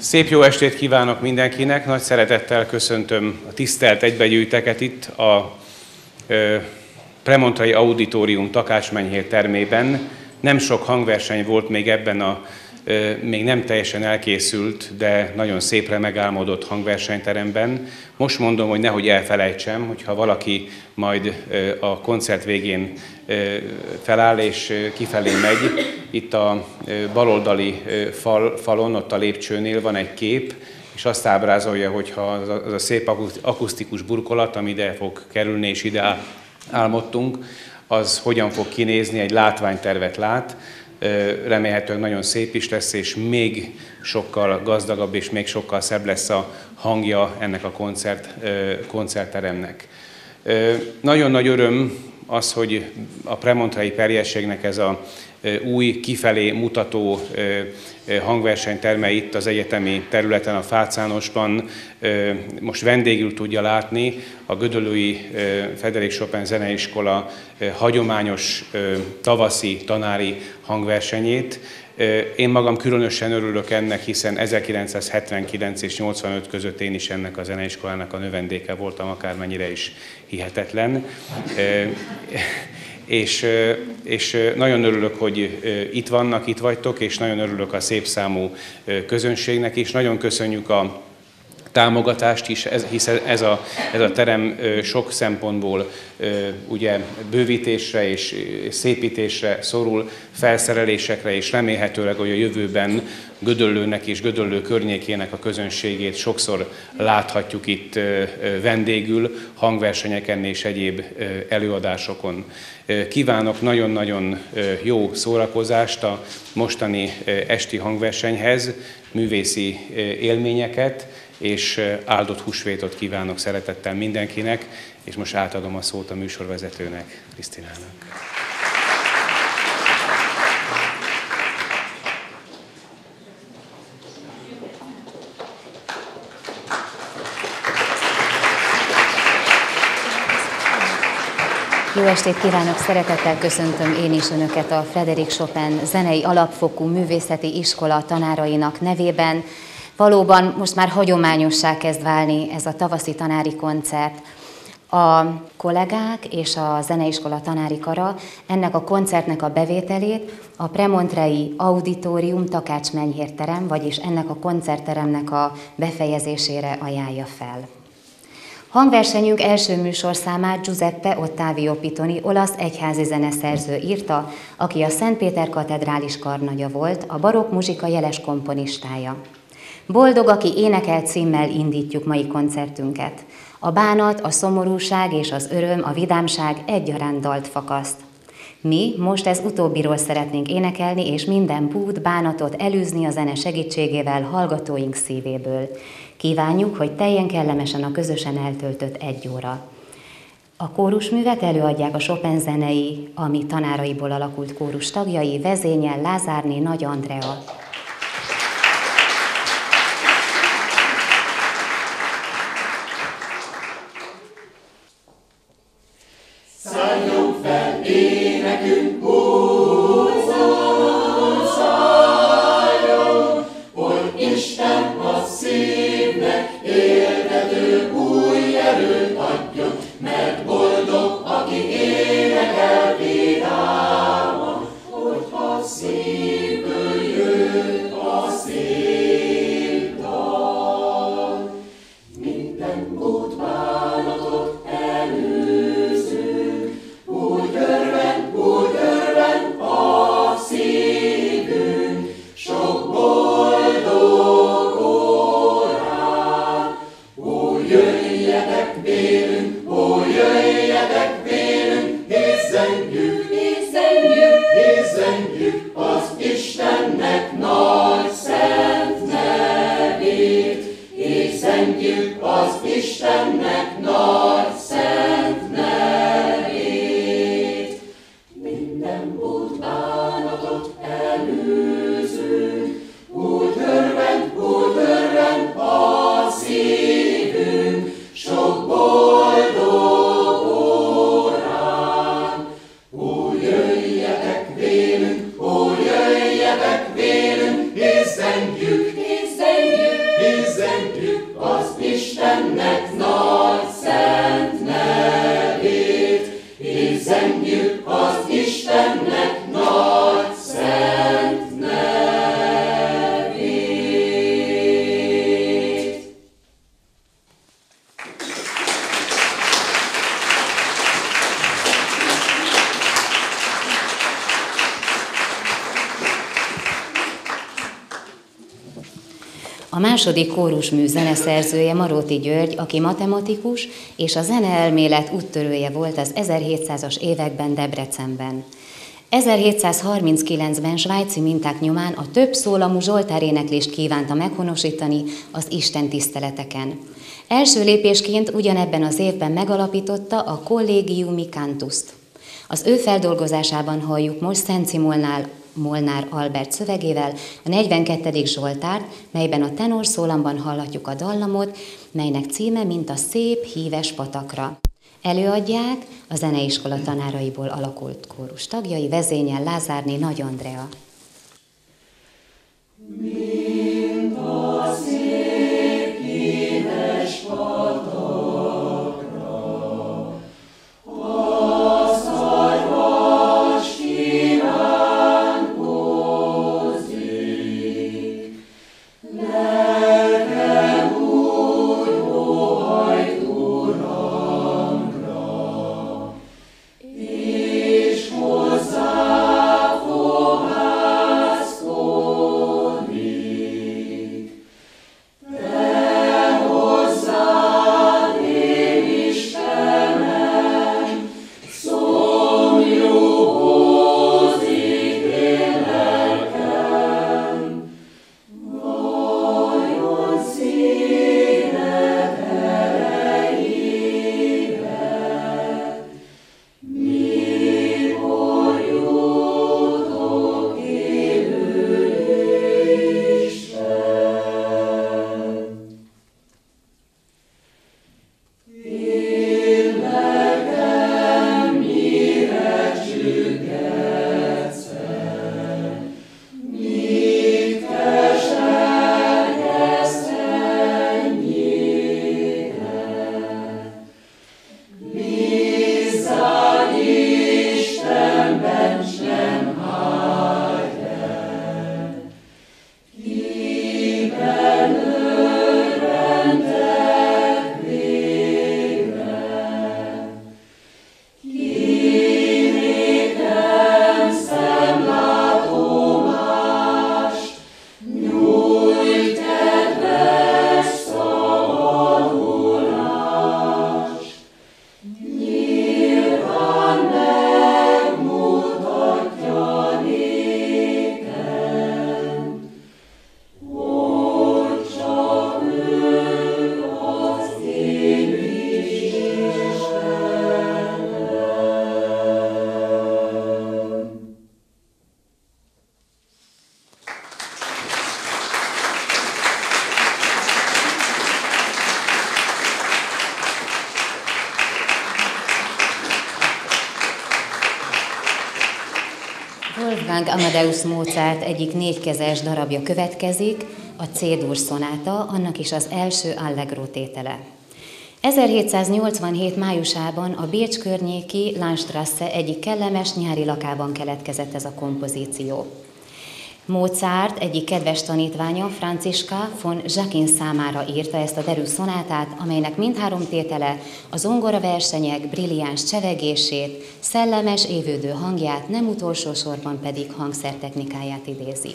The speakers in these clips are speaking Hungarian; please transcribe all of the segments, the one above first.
Szép jó estét kívánok mindenkinek, nagy szeretettel köszöntöm a tisztelt egybegyűjteket itt a ö, Premontrai Auditorium Takácsmenyhér termében. Nem sok hangverseny volt még ebben a még nem teljesen elkészült, de nagyon szépre megálmodott hangversenyteremben. Most mondom, hogy nehogy elfelejtsem, hogyha valaki majd a koncert végén feláll és kifelé megy, itt a baloldali fal, falon, ott a lépcsőnél van egy kép, és azt ábrázolja, hogyha az a szép akusztikus burkolat, ami ide fog kerülni, és ide álmodtunk, az hogyan fog kinézni, egy látványtervet lát, remélhetően nagyon szép is lesz, és még sokkal gazdagabb és még sokkal szebb lesz a hangja ennek a koncert, koncertteremnek. Nagyon nagy öröm az, hogy a premontrai perjességnek ez a új kifelé mutató hangversenyterme itt az egyetemi területen, a Fácánosban most vendégül tudja látni a Gödöllői Federik Chopin Zeneiskola hagyományos tavaszi tanári hangversenyét. Én magam különösen örülök ennek, hiszen 1979 és 85 között én is ennek a zeneiskolának a növendéke voltam, akármennyire is hihetetlen és, és nagyon örülök, hogy itt vannak, itt vagytok, és nagyon örülök a szép számú közönségnek is. Nagyon köszönjük a támogatást is, hiszen ez a, ez a terem sok szempontból ugye bővítésre és szépítésre szorul, felszerelésekre, és remélhetőleg, hogy a jövőben Gödöllőnek és Gödöllő környékének a közönségét sokszor láthatjuk itt vendégül, hangversenyeken és egyéb előadásokon. Kívánok nagyon-nagyon jó szórakozást a mostani esti hangversenyhez, művészi élményeket, és áldott húsvétot kívánok szeretettel mindenkinek, és most átadom a szót a műsorvezetőnek, Krisztinának. Jó estét kívánok, szeretettel köszöntöm én is Önöket a Frederik Chopin zenei alapfokú művészeti iskola tanárainak nevében. Valóban most már hagyományossá kezd válni ez a tavaszi tanári koncert. A kollégák és a zeneiskola tanári kara ennek a koncertnek a bevételét a Premontrei Auditorium Takács terem, vagyis ennek a koncertteremnek a befejezésére ajánlja fel. Hangversenyünk első műsorszámát Giuseppe Ottavio Pitoni, olasz egyházi zeneszerző írta, aki a Szentpéter katedrális karnagya volt, a barokk muzsika jeles komponistája. Boldog, aki énekel címmel indítjuk mai koncertünket. A bánat, a szomorúság és az öröm, a vidámság egyaránt dalt fakaszt. Mi most ez utóbbiról szeretnénk énekelni, és minden bút, bánatot elűzni a zene segítségével hallgatóink szívéből. Kívánjuk, hogy teljen kellemesen a közösen eltöltött egy óra. A kórusművet előadják a Chopin zenei, ami tanáraiból alakult kórus tagjai, vezényel Lázárné Nagy Andrea. Második kórusmű zeneszerzője Maróti György, aki matematikus és a zeneelmélet úttörője volt az 1700-as években Debrecenben. 1739-ben svájci minták nyomán a több szólamú éneklést kívánta meghonosítani az Isten tiszteleteken. Első lépésként ugyanebben az évben megalapította a Collegiumi Cantuszt. Az ő feldolgozásában halljuk most Szent Simolnál Molnár Albert szövegével a 42. Zsoltárt, melyben a tenor szólamban hallatjuk a dallamot, melynek címe mint a szép, híves patakra. Előadják a zeneiskola tanáraiból alakult kórus tagjai, vezényel Lázárné Nagy Andrea. Mint a szép, Amadeus Mozart egyik négykezes darabja következik, a C-dur szonáta, annak is az első allegro tétele. 1787. májusában a Bécs környéki Landstrasse egyik kellemes nyári lakában keletkezett ez a kompozíció. Mozart egyik kedves tanítványa, Franciska von Jacquin számára írta ezt a derű szonátát, amelynek mindhárom tétele a zongora versenyek brilliáns csevegését, szellemes évődő hangját, nem utolsó sorban pedig hangszertechnikáját idézi.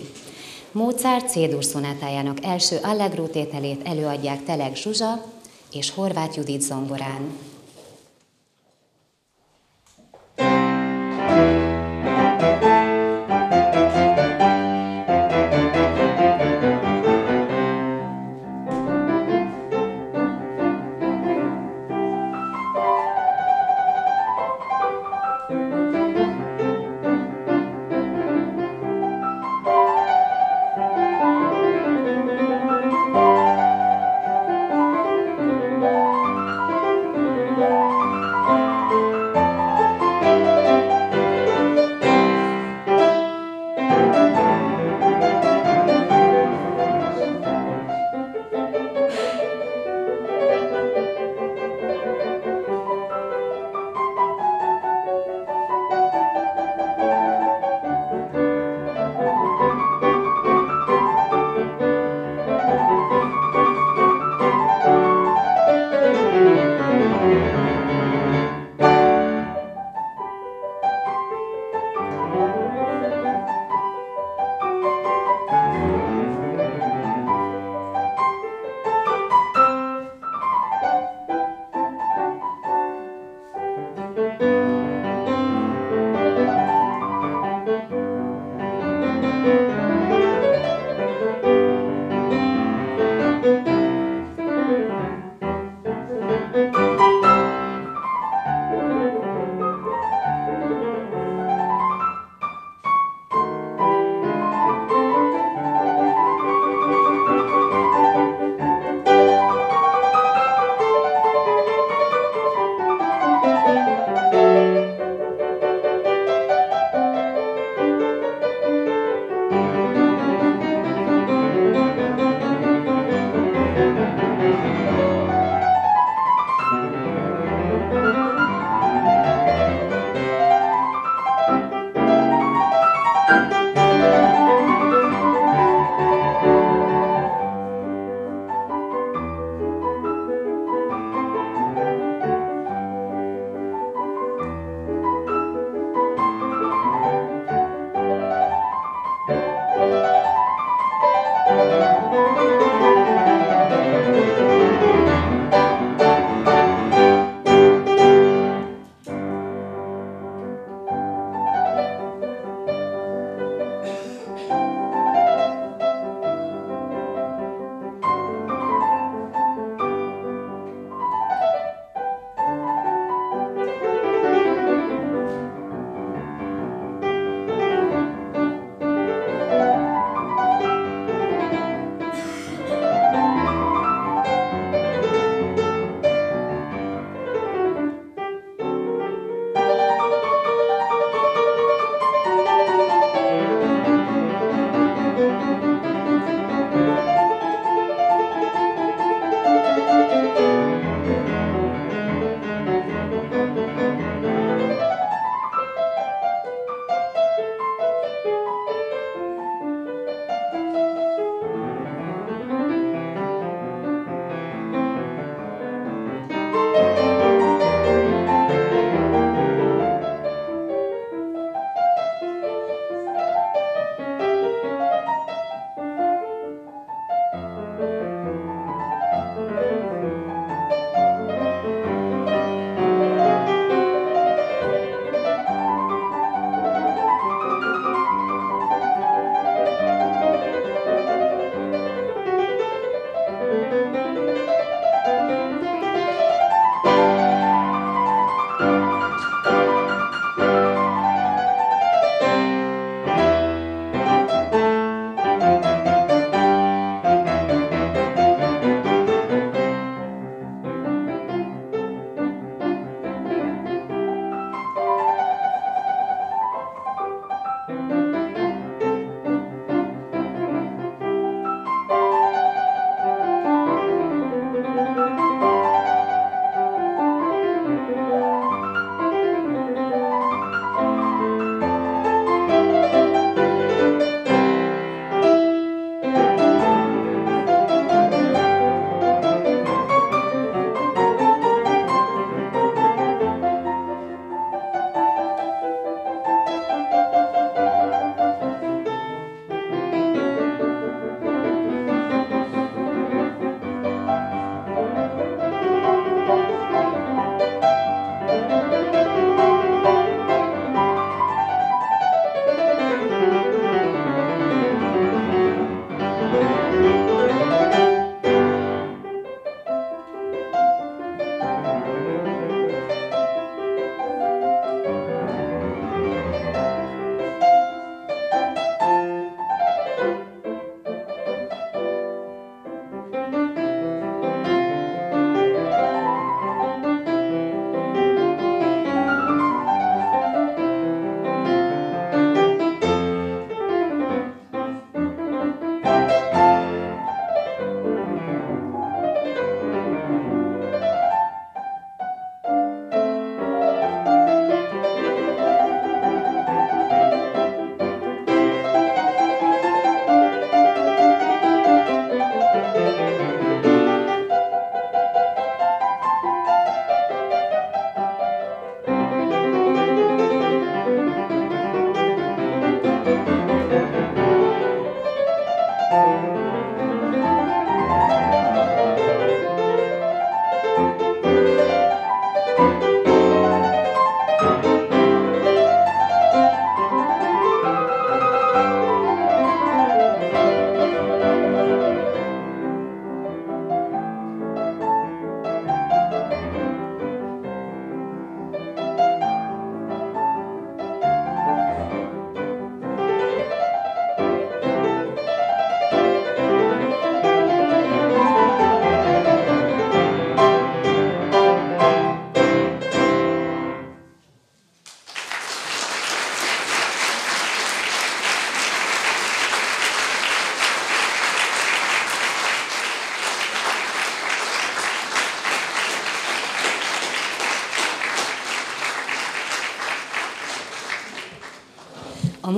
Mozart C-dur szonátájának első allegro tételét előadják Telek Zsuzsa és Horváth Judit zongorán.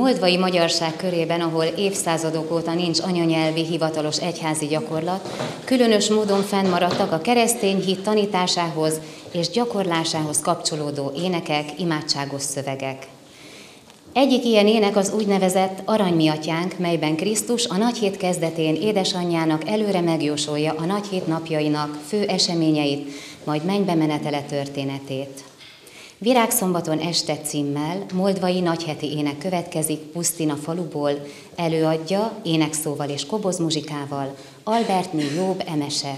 Moldvai magyarság körében, ahol évszázadok óta nincs anyanyelvi hivatalos egyházi gyakorlat, különös módon fennmaradtak a keresztény hit tanításához és gyakorlásához kapcsolódó énekek, imádságos szövegek. Egyik ilyen ének az úgynevezett aranymiatyánk, melyben Krisztus a nagyhét kezdetén édesanyjának előre megjósolja a nagyhét napjainak fő eseményeit, majd mennybe menetele történetét. Virágszombaton este címmel Moldvai nagyheti ének következik Pusztina faluból, előadja énekszóval és kobozmuzsikával Albertné Jobb Emese.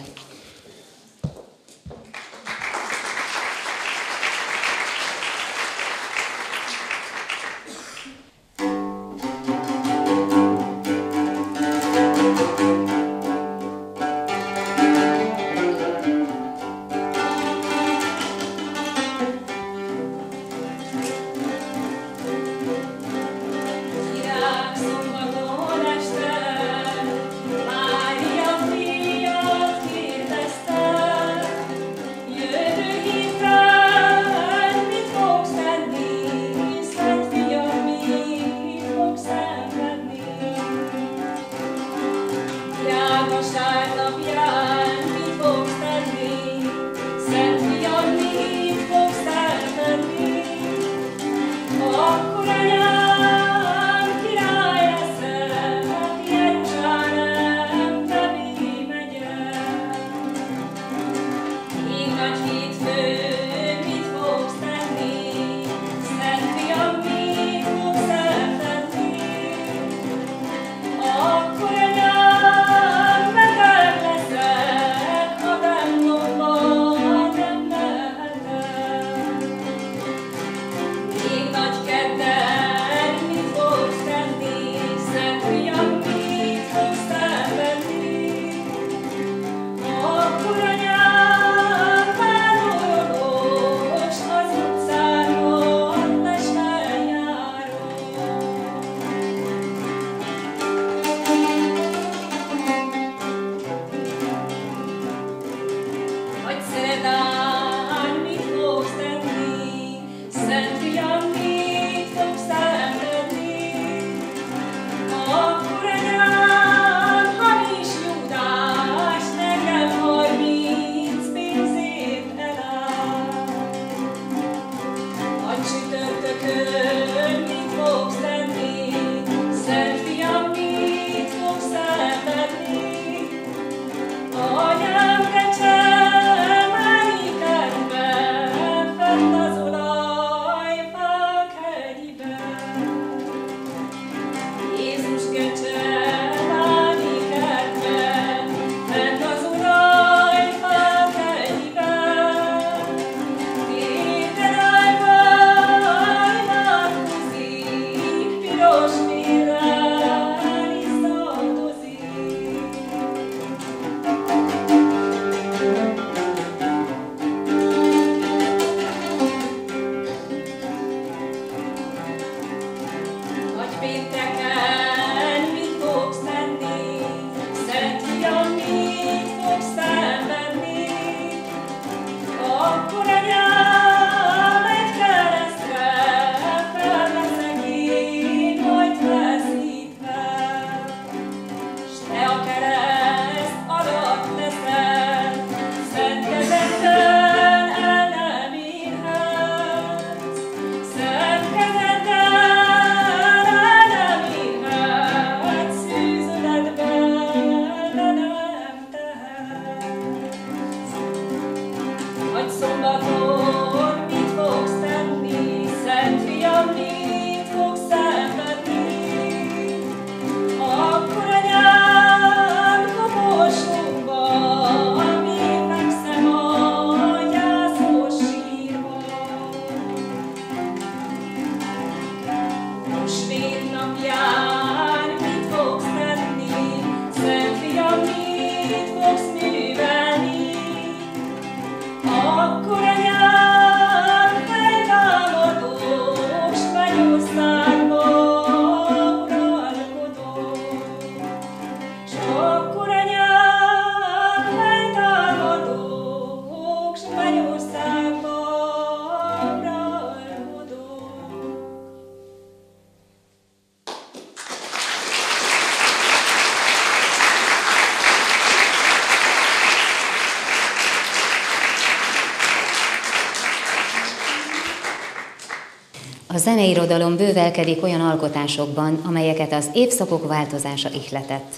Zeneirodalom bővelkedik olyan alkotásokban, amelyeket az évszakok változása ihletett.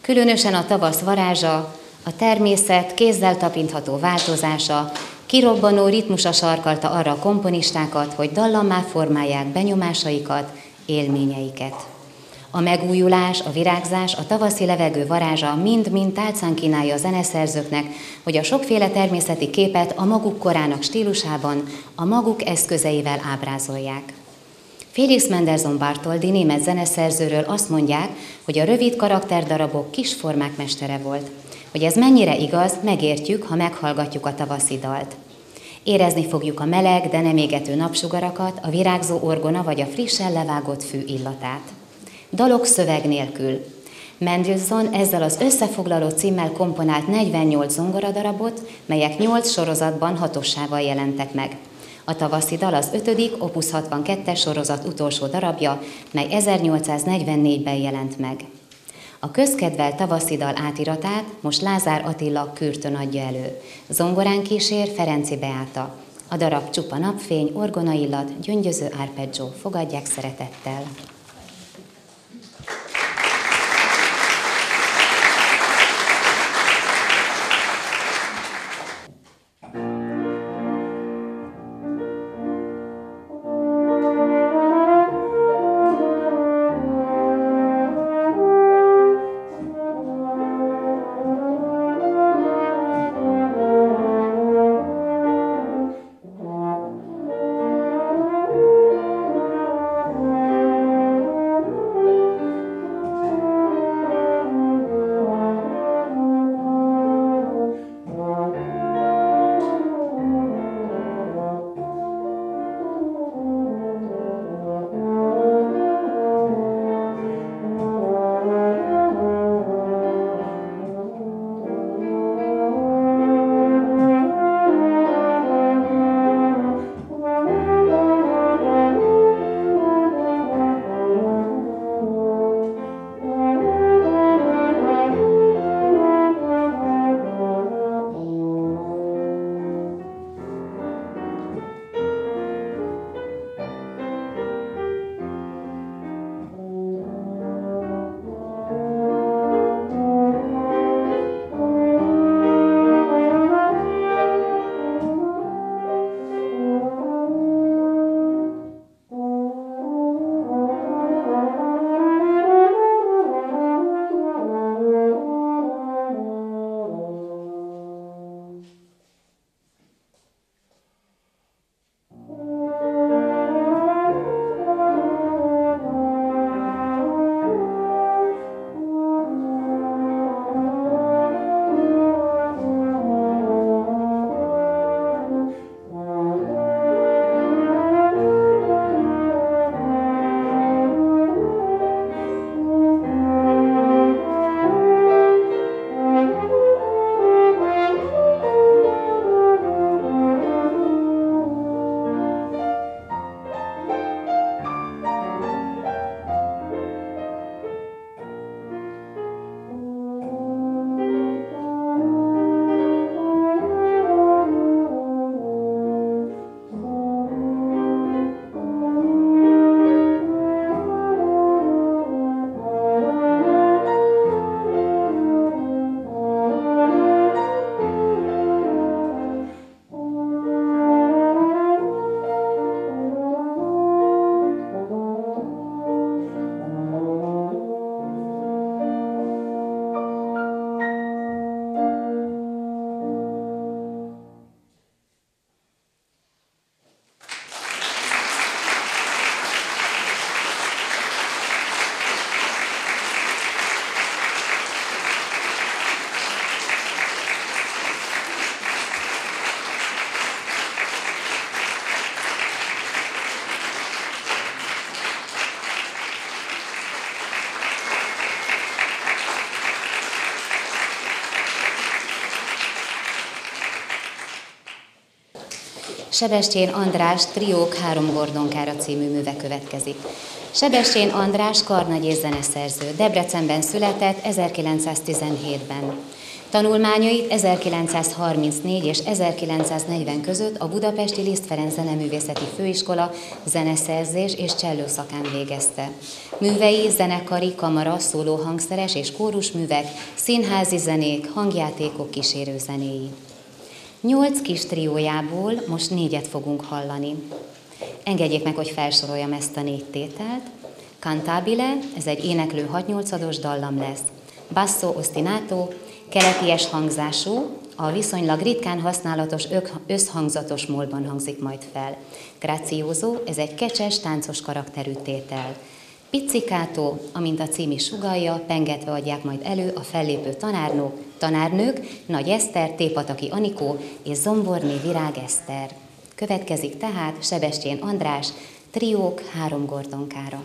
Különösen a tavasz varázsa, a természet kézzel tapintható változása, kirobbanó ritmusa sarkalta arra a komponistákat, hogy dallammá formálják benyomásaikat, élményeiket. A megújulás, a virágzás, a tavaszi levegő varázsa mind-mind tálcán kínálja a zeneszerzőknek, hogy a sokféle természeti képet a maguk korának stílusában, a maguk eszközeivel ábrázolják. Félix Mendelssohn Bartoldi német zeneszerzőről azt mondják, hogy a rövid karakterdarabok kis formák mestere volt. Hogy ez mennyire igaz, megértjük, ha meghallgatjuk a tavaszi dalt. Érezni fogjuk a meleg, de nem égető napsugarakat, a virágzó orgona vagy a frissen levágott fű illatát. Dalok szöveg nélkül. Mendelssohn ezzel az összefoglaló címmel komponált 48 zongoradarabot, melyek 8 sorozatban hatossával jelentek meg. A tavaszi dal az ötödik, Opus 62-es sorozat utolsó darabja, mely 1844-ben jelent meg. A közkedvel tavaszi dal átiratát most Lázár Attila Kürtön adja elő. Zongorán kísér Ferenci Beáta. A darab csupa napfény, orgonaillat, gyöngyöző arpeggio. Fogadják szeretettel! Sebestyén András Triók három gordonkára című műve következik. Sebestyén András karnagy és zeneszerző. Debrecenben született 1917-ben. Tanulmányait 1934 és 1940 között a Budapesti Liszt Ferenc Zeneművészeti Főiskola zeneszerzés és csellőszakán végezte. Művei zenekari, kamara, szólóhangszeres és kórusművek, színházi zenék, hangjátékok kísérő zenéi. Nyolc kis triójából most négyet fogunk hallani. Engedjék meg, hogy felsoroljam ezt a négy tételt. Cantabile, ez egy éneklő 6 dallam lesz. Basso ostinato, Keleties hangzású, a viszonylag ritkán használatos összhangzatos molban hangzik majd fel. Grációzó, ez egy kecses, táncos karakterű tétel. Piccikátó, amint a cím is sugalja, pengetve adják majd elő a fellépő tanárnók, tanárnők, Nagy Eszter, Tépataki Anikó és Zomborné Virág Eszter. Következik tehát Sebestyén András, triók három gordonkára.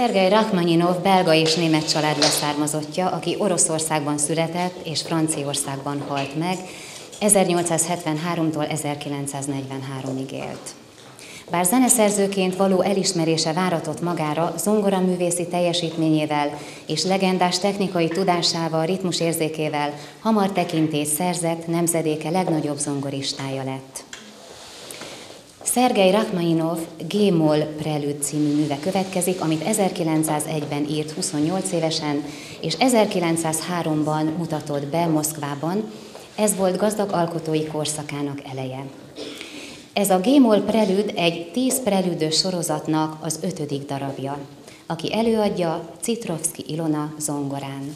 Szergej Rachmaninov belga és német család leszármazottja, aki Oroszországban született és Franciaországban halt meg, 1873-tól 1943-ig élt. Bár zeneszerzőként való elismerése váratott magára, zongoraművészi teljesítményével és legendás technikai tudásával, ritmusérzékével hamar tekintést szerzett, nemzedéke legnagyobb zongoristája lett. Szergei Rachmaninov G-moll Prelüd című műve következik, amit 1901-ben írt 28 évesen, és 1903-ban mutatott be Moszkvában. Ez volt gazdag alkotói korszakának eleje. Ez a G-moll Prelüd egy 10 prelüdös sorozatnak az ötödik darabja, aki előadja Citrovszki Ilona zongorán.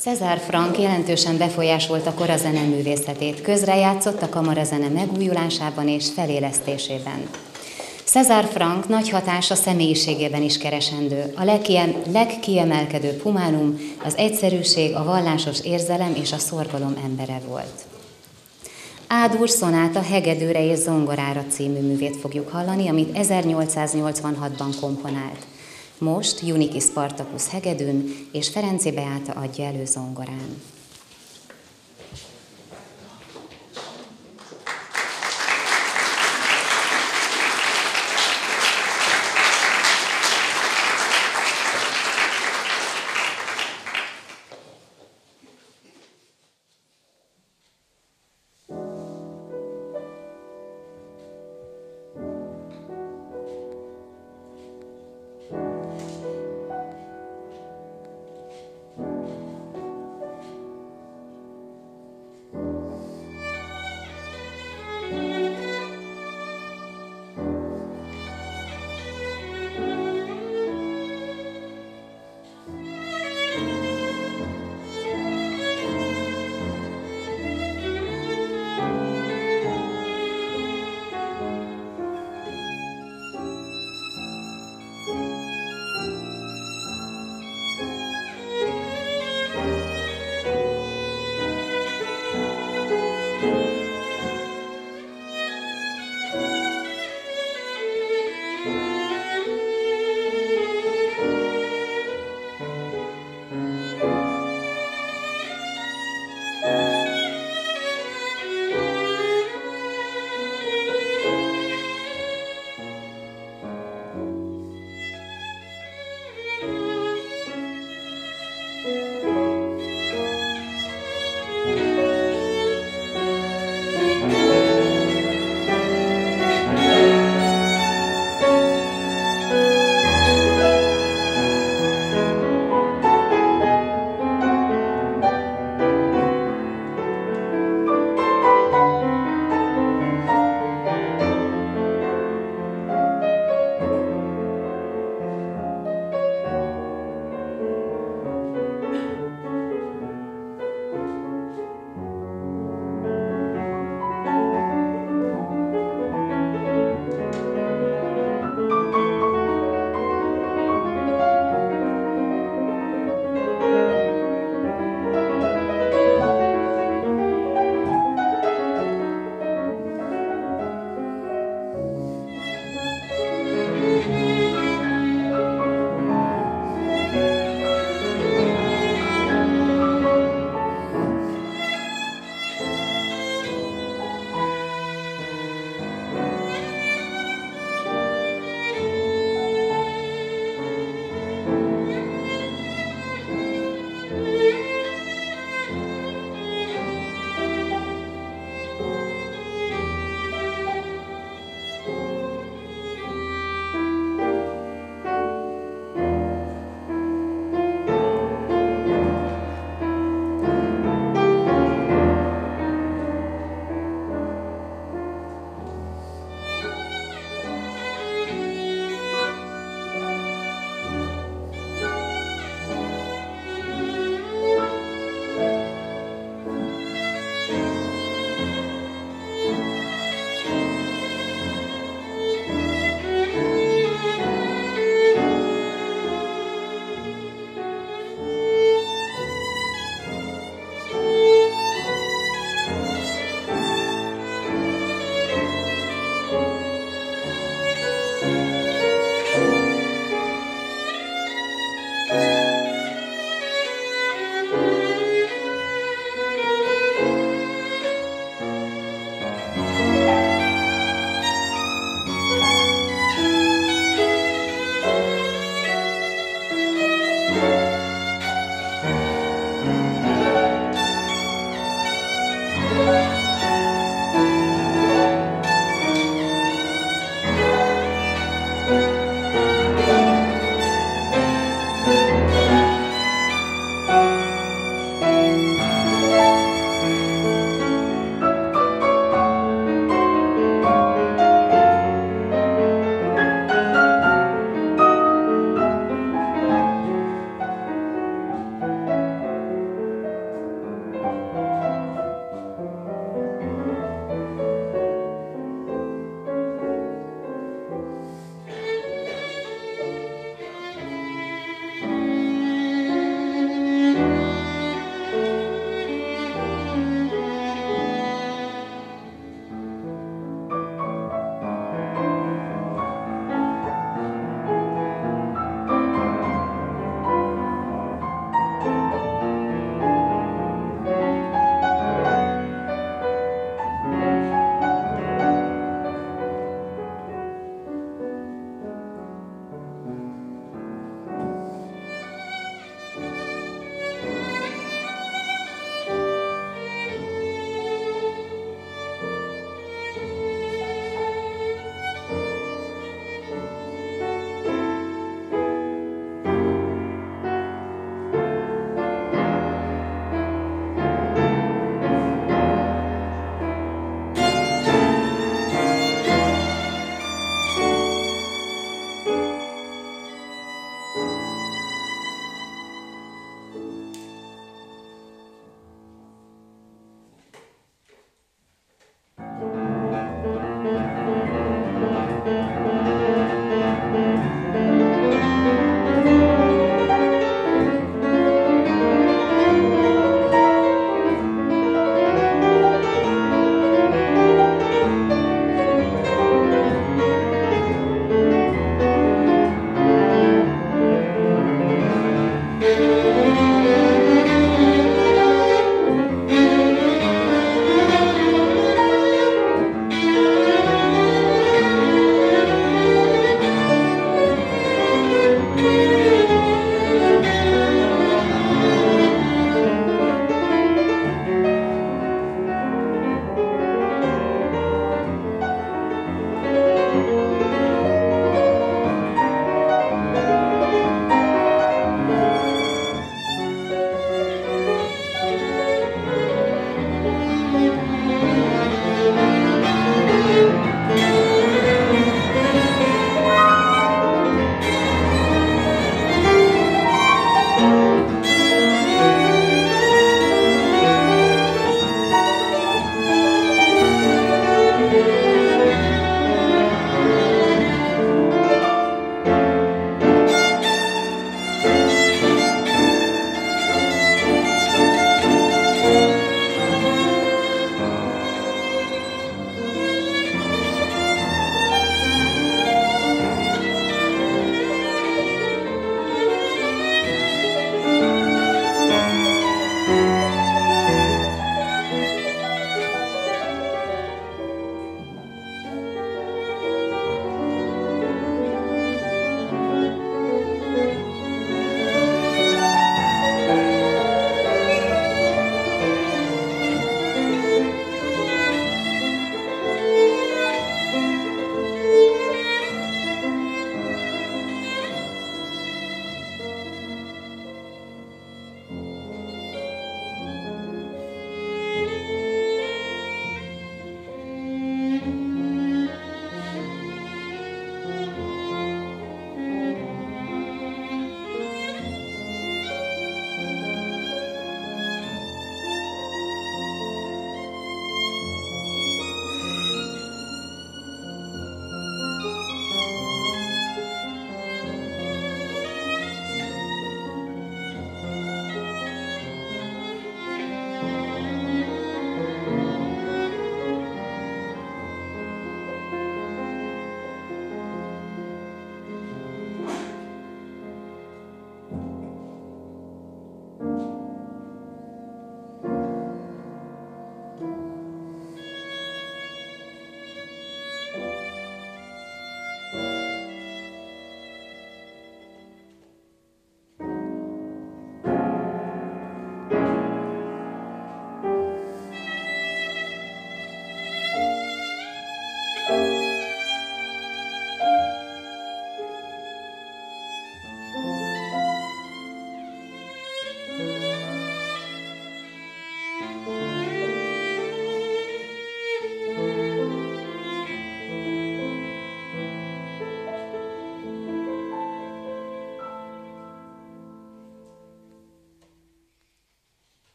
Cezár Frank jelentősen befolyásolta kora zeneművészetét, közrejátszott a kamarazene megújulásában és felélesztésében. Cezár Frank nagy hatása személyiségében is keresendő. A legkiem, legkiemelkedőbb humánum az egyszerűség, a vallásos érzelem és a szorgalom embere volt. Ádur Szonáta hegedűre és zongorára című művét fogjuk hallani, amit 1886-ban komponált. Most Juniki Spartacus hegedűn és Ferenci Beáta adja elő zongorán.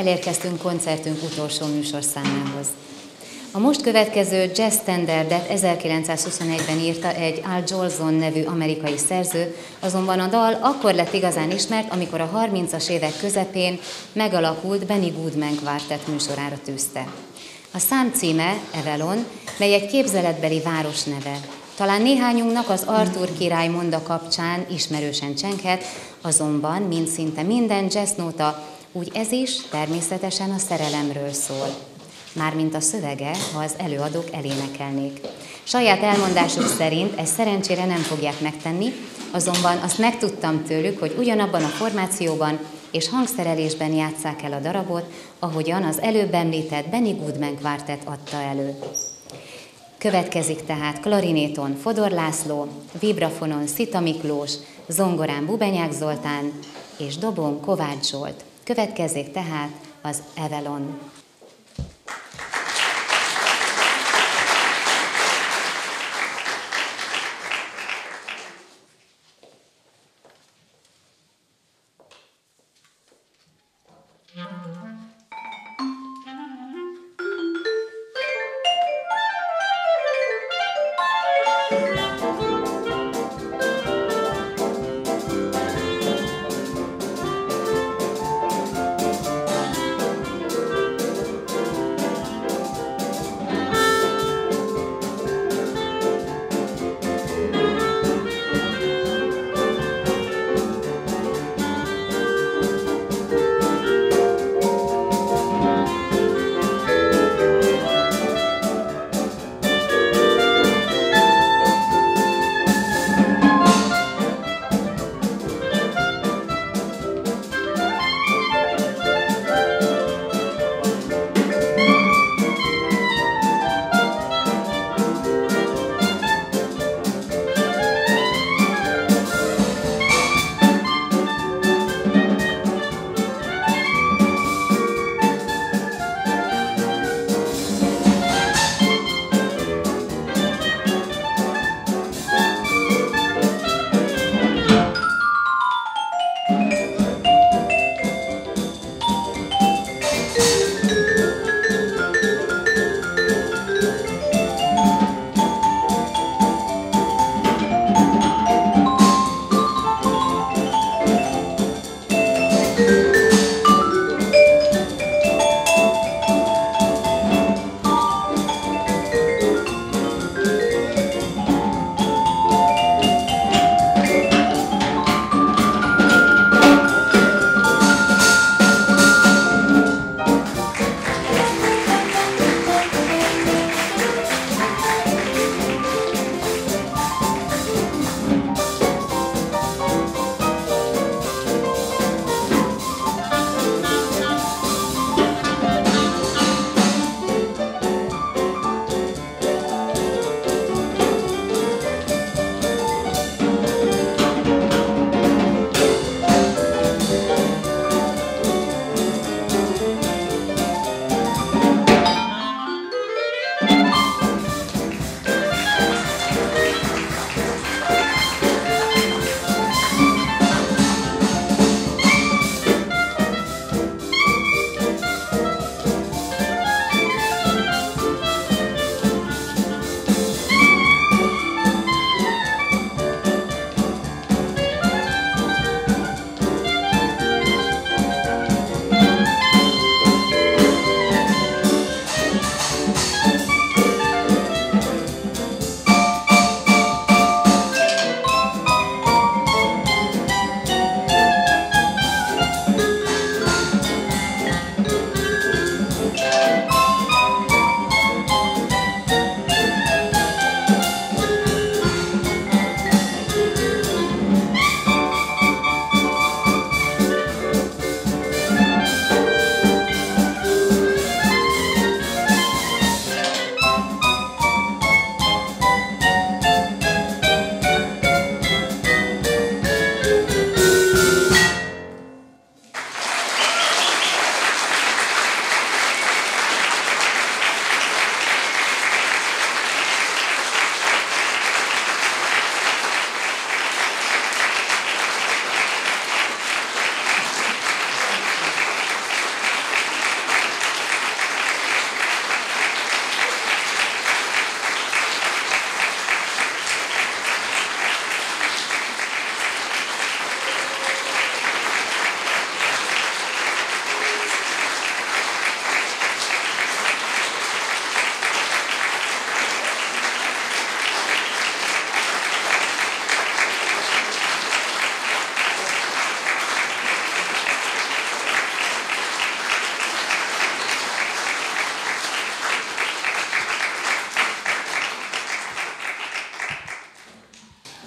Elérkeztünk koncertünk utolsó műsorszámához. A most következő jazz standardet 1921-ben írta egy Al Jolson nevű amerikai szerző, azonban a dal akkor lett igazán ismert, amikor a 30-as évek közepén megalakult Benny Goodman Quartet műsorára tűzte. A szám címe Evelon, mely egy képzeletbeli város neve. Talán néhányunknak az Arthur király monda kapcsán ismerősen csenkhet, azonban, mint szinte minden jazznóta, úgy ez is természetesen a szerelemről szól. Mármint a szövege, ha az előadók elénekelnék. Saját elmondásuk szerint ezt szerencsére nem fogják megtenni, azonban azt megtudtam tőlük, hogy ugyanabban a formációban és hangszerelésben játsszák el a darabot, ahogyan az előbb említett Benny Goodman Quartet adta elő. Következik tehát klarinéton Fodor László, vibrafonon Szita Miklós, zongorán Bubenyák Zoltán és dobon Kovács Zsolt. Következik tehát az Evelon.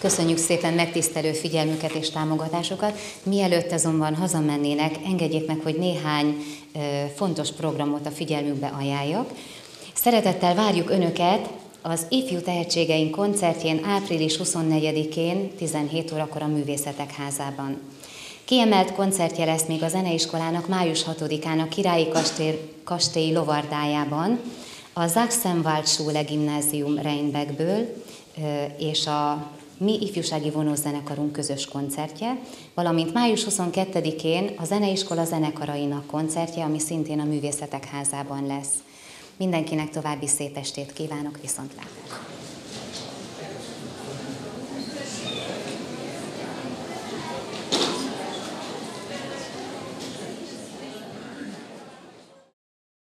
Köszönjük szépen megtisztelő figyelmüket és támogatásokat. Mielőtt azonban hazamennének, engedjék meg, hogy néhány fontos programot a figyelmükbe ajánljak. Szeretettel várjuk Önöket az Ifjú Tehetségeink koncertjén április 24-én 17 órakor a Művészetek Házában. Kiemelt koncertje lesz még a zeneiskolának május 6-án a Királyi Kastély, Kastély lovardájában, a Sachsenwaldschule Gimnázium Reinbeckből és a mi ifjúsági vonózenekarunk közös koncertje, valamint május 22-én a Zeneiskola zenekarainak koncertje, ami szintén a Művészetek Házában lesz. Mindenkinek további szép estét kívánok, viszontlátásra!